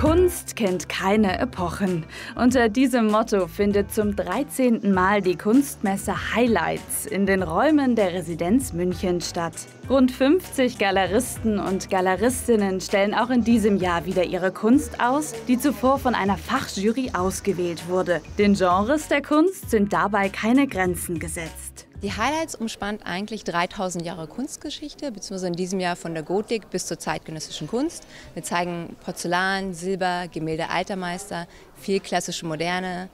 Kunst kennt keine Epochen. Unter diesem Motto findet zum 13. Mal die Kunstmesse Highlights in den Räumen der Residenz München statt. Rund 50 Galeristen und Galeristinnen stellen auch in diesem Jahr wieder ihre Kunst aus, die zuvor von einer Fachjury ausgewählt wurde. Den Genres der Kunst sind dabei keine Grenzen gesetzt. Die Highlights umspannt eigentlich 3000 Jahre Kunstgeschichte, beziehungsweise in diesem Jahr von der Gotik bis zur zeitgenössischen Kunst. Wir zeigen Porzellan, Silber, Gemälde alter Meister, viel klassische Moderne,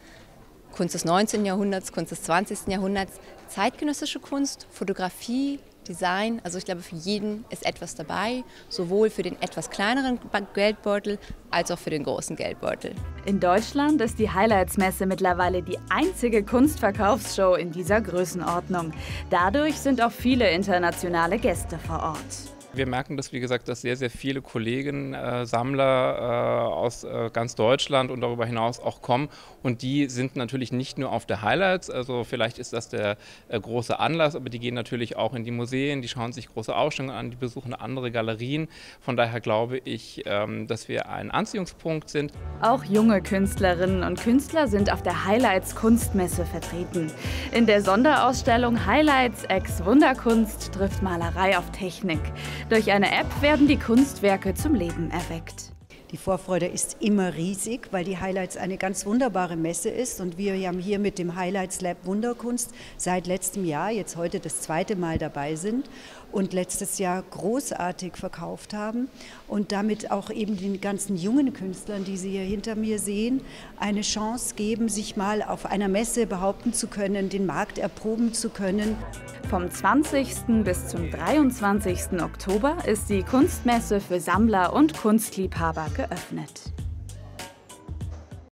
Kunst des 19. Jahrhunderts, Kunst des 20. Jahrhunderts, zeitgenössische Kunst, Fotografie, Design. Also ich glaube, für jeden ist etwas dabei, sowohl für den etwas kleineren Geldbeutel als auch für den großen Geldbeutel. In Deutschland ist die Highlights-Messe mittlerweile die einzige Kunstverkaufsshow in dieser Größenordnung. Dadurch sind auch viele internationale Gäste vor Ort. Wir merken das, wie gesagt, dass sehr, sehr viele Kollegen, äh, Sammler äh, aus äh, ganz Deutschland und darüber hinaus auch kommen. Und die sind natürlich nicht nur auf der Highlights, also vielleicht ist das der äh, große Anlass, aber die gehen natürlich auch in die Museen, die schauen sich große Ausstellungen an, die besuchen andere Galerien. Von daher glaube ich, ähm, dass wir ein Anziehungspunkt sind. Auch junge Künstlerinnen und Künstler sind auf der Highlights Kunstmesse vertreten. In der Sonderausstellung Highlights ex Wunderkunst trifft Malerei auf Technik. Durch eine App werden die Kunstwerke zum Leben erweckt. Die Vorfreude ist immer riesig, weil die Highlights eine ganz wunderbare Messe ist. Und wir haben hier mit dem Highlights Lab Wunderkunst seit letztem Jahr, jetzt heute das zweite Mal dabei sind und letztes Jahr großartig verkauft haben und damit auch eben den ganzen jungen Künstlern, die Sie hier hinter mir sehen, eine Chance geben, sich mal auf einer Messe behaupten zu können, den Markt erproben zu können. Vom 20. bis zum 23. Oktober ist die Kunstmesse für Sammler und Kunstliebhaber geöffnet.